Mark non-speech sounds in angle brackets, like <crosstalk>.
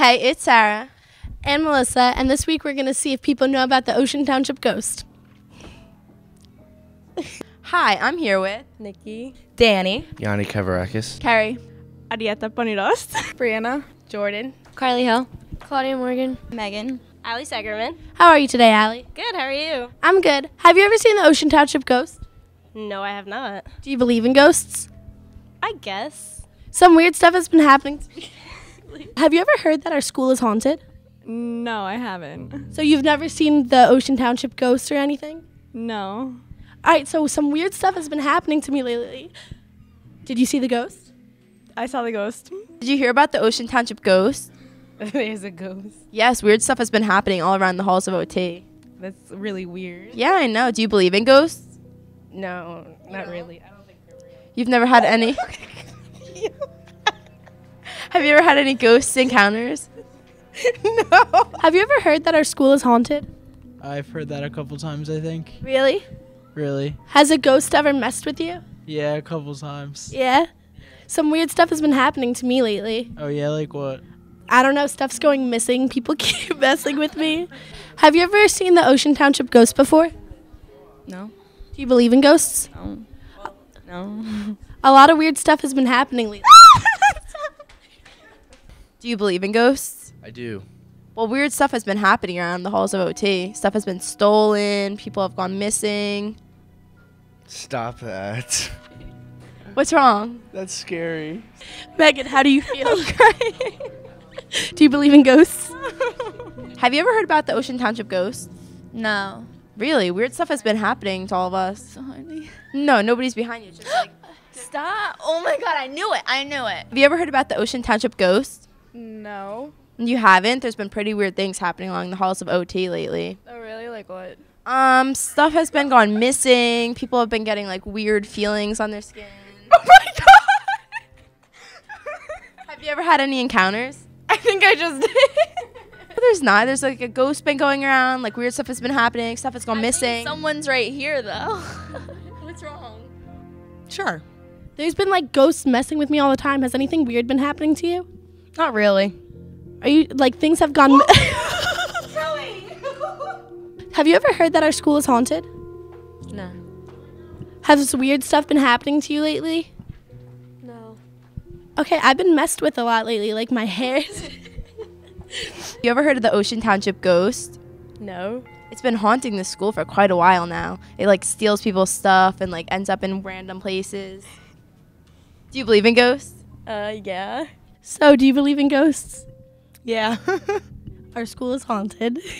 Hey, it's Sarah. and Melissa, and this week we're going to see if people know about the Ocean Township ghost. <laughs> Hi, I'm here with Nikki. Danny. Yanni Kavarakis. Carrie. Arieta Poniros. <laughs> Brianna. Jordan. Carly Hill. Claudia Morgan. Megan. Ali Segerman. How are you today, Allie? Good, how are you? I'm good. Have you ever seen the Ocean Township ghost? No, I have not. Do you believe in ghosts? I guess. Some weird stuff has been happening. <laughs> Have you ever heard that our school is haunted? No, I haven't. So you've never seen the Ocean Township ghost or anything? No. All right, so some weird stuff has been happening to me lately. Did you see the ghost? I saw the ghost. Did you hear about the Ocean Township ghost? <laughs> There's a ghost. Yes, weird stuff has been happening all around the halls of OT. That's really weird. Yeah, I know. Do you believe in ghosts? No, not really. I don't think they're real. You've never had any. <laughs> Have you ever had any ghost encounters? <laughs> no. Have you ever heard that our school is haunted? I've heard that a couple times, I think. Really? Really? Has a ghost ever messed with you? Yeah, a couple times. Yeah. Some weird stuff has been happening to me lately. Oh, yeah, like what? I don't know, stuff's going missing. People <laughs> keep messing with me. Have you ever seen the Ocean Township ghost before? No. Do you believe in ghosts? No. No. <laughs> A lot of weird stuff has been happening lately. Do you believe in ghosts? I do. Well, weird stuff has been happening around the halls of OT. Stuff has been stolen. People have gone missing. Stop that. <laughs> What's wrong? That's scary. Megan, how do you feel? <laughs> <laughs> do you believe in ghosts? Have you ever heard about the Ocean Township ghost? No. Really, weird stuff has been happening to all of us. So horny. No, nobody's behind you. Just like, <gasps> Stop. Oh my god, I knew it. I knew it. have you ever heard about the Ocean Township ghost? No. You haven't. There's been pretty weird things happening along the halls of OT lately. Oh, really? Like what? Um, stuff has been gone missing. People have been getting like weird feelings on their skin. <laughs> Oh my god! Have you ever had any encounters? I think I just did. <laughs> There's not. There's like a ghost been going around. Like weird stuff has been happening. Stuff has gone missing. Someone's right here, though. <laughs> What's wrong? sure. There's been like ghosts messing with me all the time. Has anything weird been happening to you? Not really. Are you like things have gone? <laughs> have you ever heard that our school is haunted? No. Has weird stuff been happening to you lately? No. Okay, I've been messed with a lot lately. Like my hair. <laughs> You ever heard of the Ocean Township ghost? No. It's been haunting the school for quite a while now. It like steals people's stuff and like ends up in random places. Do you believe in ghosts? Uh, yeah. So, do you believe in ghosts? Yeah. <laughs> Our school is haunted. <laughs>